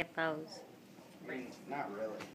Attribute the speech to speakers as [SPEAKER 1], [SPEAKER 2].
[SPEAKER 1] I mean, not really.